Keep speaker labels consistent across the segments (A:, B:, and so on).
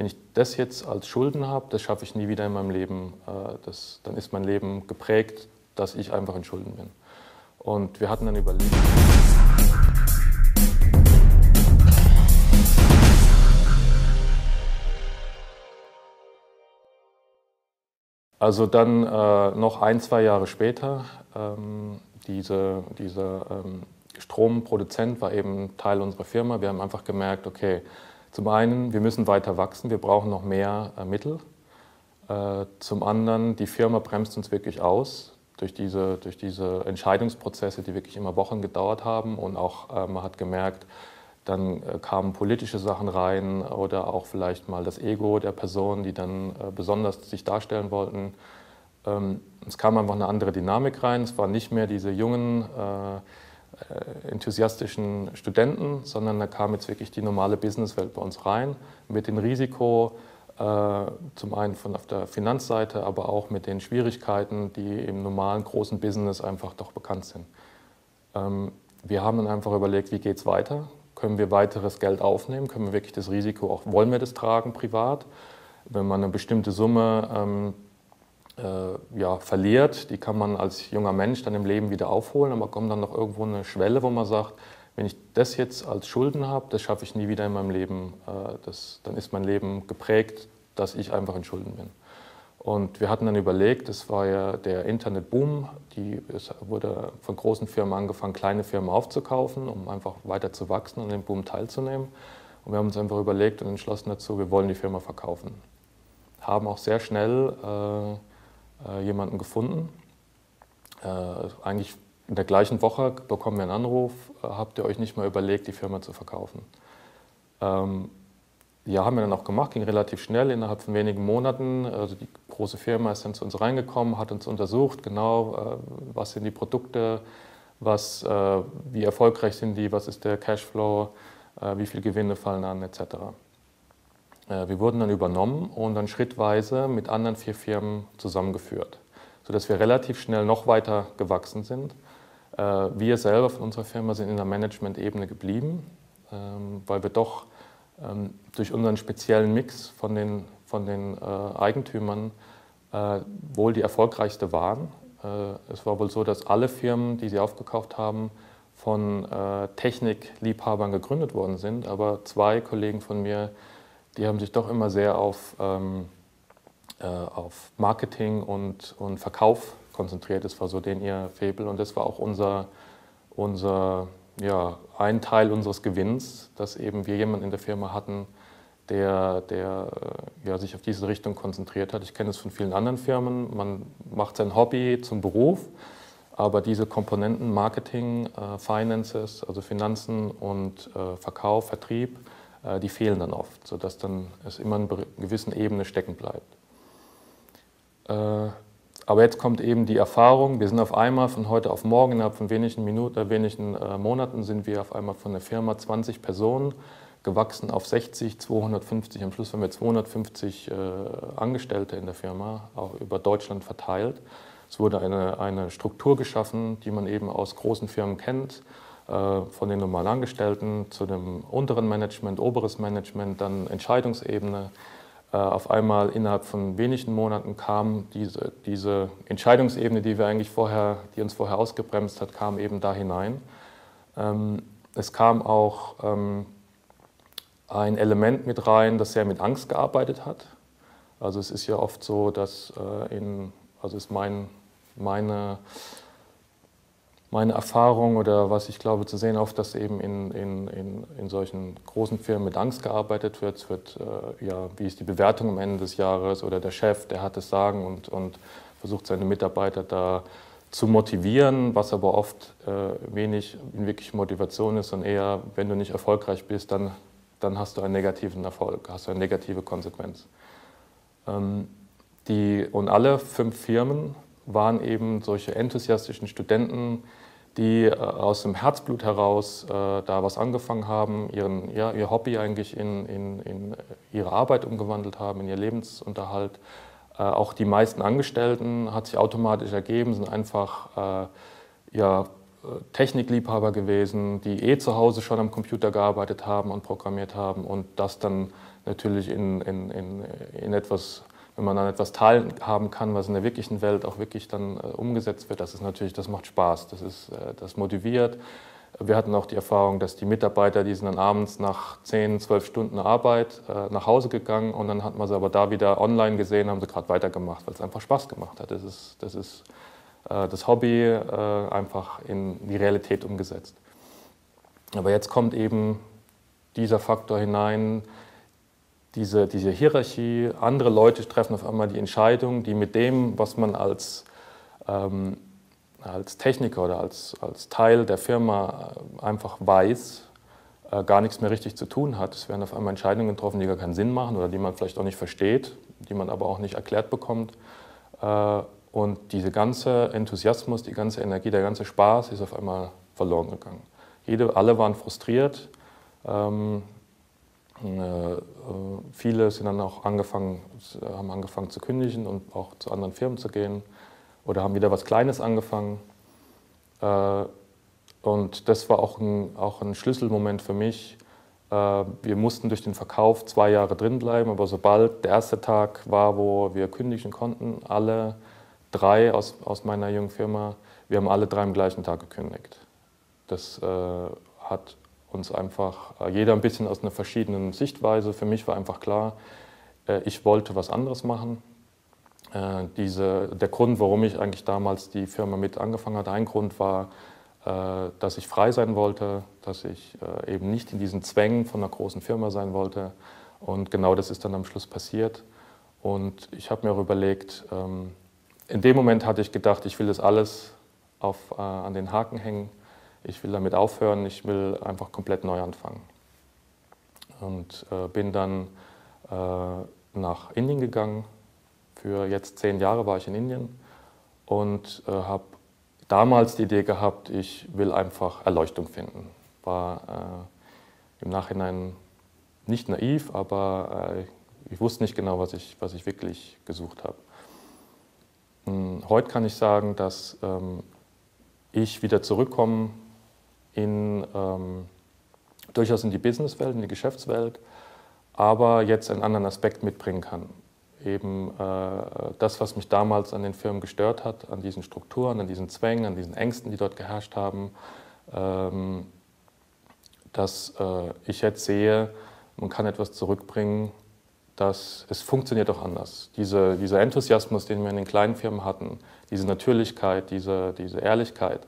A: wenn ich das jetzt als Schulden habe, das schaffe ich nie wieder in meinem Leben. Äh, das, dann ist mein Leben geprägt, dass ich einfach in Schulden bin. Und wir hatten dann überlegt. Also dann äh, noch ein, zwei Jahre später, ähm, diese, dieser ähm, Stromproduzent war eben Teil unserer Firma. Wir haben einfach gemerkt, okay, zum einen, wir müssen weiter wachsen, wir brauchen noch mehr äh, Mittel. Äh, zum anderen, die Firma bremst uns wirklich aus durch diese, durch diese Entscheidungsprozesse, die wirklich immer Wochen gedauert haben. Und auch äh, man hat gemerkt, dann kamen politische Sachen rein oder auch vielleicht mal das Ego der Person, die dann besonders sich darstellen wollten. Ähm, es kam einfach eine andere Dynamik rein. Es waren nicht mehr diese jungen, enthusiastischen Studenten, sondern da kam jetzt wirklich die normale Businesswelt bei uns rein mit dem Risiko, zum einen von auf der Finanzseite, aber auch mit den Schwierigkeiten, die im normalen großen Business einfach doch bekannt sind. Ähm, wir haben dann einfach überlegt, wie geht es weiter? Können wir weiteres Geld aufnehmen? Können wir wirklich das Risiko auch, wollen wir das tragen privat? Wenn man eine bestimmte Summe ähm, äh, ja, verliert, die kann man als junger Mensch dann im Leben wieder aufholen, aber kommt dann noch irgendwo eine Schwelle, wo man sagt, wenn ich das jetzt als Schulden habe, das schaffe ich nie wieder in meinem Leben. Äh, das, dann ist mein Leben geprägt, dass ich einfach in Schulden bin. Und wir hatten dann überlegt, das war ja der Internetboom, die, es wurde von großen Firmen angefangen, kleine Firmen aufzukaufen, um einfach weiter zu wachsen und den Boom teilzunehmen. Und wir haben uns einfach überlegt und entschlossen dazu, wir wollen die Firma verkaufen. Haben auch sehr schnell äh, äh, jemanden gefunden. Äh, eigentlich in der gleichen Woche bekommen wir einen Anruf, äh, habt ihr euch nicht mal überlegt, die Firma zu verkaufen? Ähm, ja, haben wir dann auch gemacht, ging relativ schnell, innerhalb von wenigen Monaten. Also die große Firma ist dann zu uns reingekommen, hat uns untersucht, genau, äh, was sind die Produkte, was, äh, wie erfolgreich sind die, was ist der Cashflow, äh, wie viele Gewinne fallen an, etc. Wir wurden dann übernommen und dann schrittweise mit anderen vier Firmen zusammengeführt, sodass wir relativ schnell noch weiter gewachsen sind. Wir selber von unserer Firma sind in der Management-Ebene geblieben, ähm, weil wir doch ähm, durch unseren speziellen Mix von den, von den äh, Eigentümern äh, wohl die erfolgreichste waren. Äh, es war wohl so, dass alle Firmen, die sie aufgekauft haben, von Technikliebhabern gegründet worden sind. Aber zwei Kollegen von mir, die haben sich doch immer sehr auf, ähm, auf Marketing und, und Verkauf konzentriert. Das war so den ihr Febel und das war auch unser, unser ja, ein Teil unseres Gewinns, dass eben wir jemanden in der Firma hatten, der, der äh, ja, sich auf diese Richtung konzentriert hat. Ich kenne es von vielen anderen Firmen. Man macht sein Hobby zum Beruf, aber diese Komponenten Marketing, äh, Finances, also Finanzen und äh, Verkauf, Vertrieb, äh, die fehlen dann oft, sodass dann es immer in einer gewissen Ebene stecken bleibt. Äh, aber jetzt kommt eben die Erfahrung, wir sind auf einmal von heute auf morgen, innerhalb von wenigen Minuten, äh, wenigen äh, Monaten sind wir auf einmal von der Firma 20 Personen gewachsen auf 60, 250, am Schluss haben wir 250 äh, Angestellte in der Firma, auch über Deutschland verteilt. Es wurde eine, eine Struktur geschaffen, die man eben aus großen Firmen kennt, äh, von den normalen Angestellten zu dem unteren Management, oberes Management, dann Entscheidungsebene, äh, auf einmal innerhalb von wenigen Monaten kam diese, diese Entscheidungsebene, die wir eigentlich vorher, die uns vorher ausgebremst hat, kam eben da hinein. Ähm, es kam auch ähm, ein Element mit rein, das sehr mit Angst gearbeitet hat. Also es ist ja oft so, dass äh, in, also ist mein, meine meine Erfahrung oder was ich glaube zu sehen, oft, dass eben in, in, in, in solchen großen Firmen mit Angst gearbeitet wird. Es wird, äh, ja, wie ist die Bewertung am Ende des Jahres oder der Chef, der hat das Sagen und, und versucht seine Mitarbeiter da zu motivieren, was aber oft äh, wenig wirklich Motivation ist und eher, wenn du nicht erfolgreich bist, dann, dann hast du einen negativen Erfolg, hast du eine negative Konsequenz. Ähm, die, und alle fünf Firmen waren eben solche enthusiastischen Studenten, die äh, aus dem Herzblut heraus äh, da was angefangen haben, ihren, ja, ihr Hobby eigentlich in, in, in ihre Arbeit umgewandelt haben, in ihr Lebensunterhalt. Äh, auch die meisten Angestellten hat sich automatisch ergeben, sind einfach äh, ja, Technikliebhaber gewesen, die eh zu Hause schon am Computer gearbeitet haben und programmiert haben und das dann natürlich in, in, in, in etwas, wenn man an etwas teilhaben kann, was in der wirklichen Welt auch wirklich dann äh, umgesetzt wird, das ist natürlich, das macht Spaß, das, ist, äh, das motiviert. Wir hatten auch die Erfahrung, dass die Mitarbeiter, die sind dann abends nach 10, 12 Stunden Arbeit äh, nach Hause gegangen und dann hat man sie aber da wieder online gesehen, haben sie gerade weitergemacht, weil es einfach Spaß gemacht hat. Das ist, das ist äh, das Hobby äh, einfach in die Realität umgesetzt. Aber jetzt kommt eben dieser Faktor hinein, diese, diese Hierarchie, andere Leute treffen auf einmal die Entscheidung, die mit dem, was man als, ähm, als Techniker oder als, als Teil der Firma äh, einfach weiß, äh, gar nichts mehr richtig zu tun hat. Es werden auf einmal Entscheidungen getroffen, die gar keinen Sinn machen oder die man vielleicht auch nicht versteht, die man aber auch nicht erklärt bekommt. Äh, und dieser ganze Enthusiasmus, die ganze Energie, der ganze Spaß ist auf einmal verloren gegangen. Jede, alle waren frustriert. Ähm, äh, viele sind dann auch angefangen, haben angefangen zu kündigen und auch zu anderen Firmen zu gehen oder haben wieder was Kleines angefangen. Äh, und das war auch ein, auch ein Schlüsselmoment für mich. Äh, wir mussten durch den Verkauf zwei Jahre drin bleiben, aber sobald der erste Tag war, wo wir kündigen konnten, alle drei aus, aus meiner jungen Firma, wir haben alle drei am gleichen Tag gekündigt. Das äh, hat uns einfach, äh, jeder ein bisschen aus einer verschiedenen Sichtweise. Für mich war einfach klar, äh, ich wollte was anderes machen. Äh, diese, der Grund, warum ich eigentlich damals die Firma mit angefangen hatte, ein Grund war, dass ich frei sein wollte, dass ich eben nicht in diesen Zwängen von einer großen Firma sein wollte. Und genau das ist dann am Schluss passiert. Und ich habe mir auch überlegt, ähm, in dem Moment hatte ich gedacht, ich will das alles auf, an den Haken hängen. Ich will damit aufhören, ich will einfach komplett neu anfangen. Und äh, bin dann äh, nach Indien gegangen. Für jetzt zehn Jahre war ich in Indien und äh, habe damals die Idee gehabt, ich will einfach Erleuchtung finden. War äh, im Nachhinein nicht naiv, aber äh, ich wusste nicht genau, was ich, was ich wirklich gesucht habe. Hm, heute kann ich sagen, dass ähm, ich wieder zurückkomme in, ähm, durchaus in die Businesswelt, in die Geschäftswelt, aber jetzt einen anderen Aspekt mitbringen kann. Eben äh, das, was mich damals an den Firmen gestört hat, an diesen Strukturen, an diesen Zwängen, an diesen Ängsten, die dort geherrscht haben, ähm, dass äh, ich jetzt sehe, man kann etwas zurückbringen, dass es funktioniert auch anders. Diese, dieser Enthusiasmus, den wir in den kleinen Firmen hatten, diese Natürlichkeit, diese, diese Ehrlichkeit,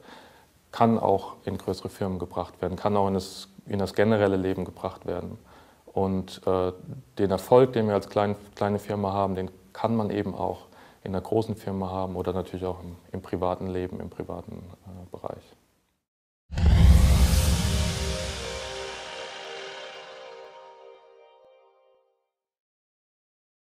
A: kann auch in größere Firmen gebracht werden, kann auch in das, in das generelle Leben gebracht werden. Und äh, den Erfolg, den wir als klein, kleine Firma haben, den kann man eben auch in einer großen Firma haben oder natürlich auch im, im privaten Leben, im privaten äh, Bereich.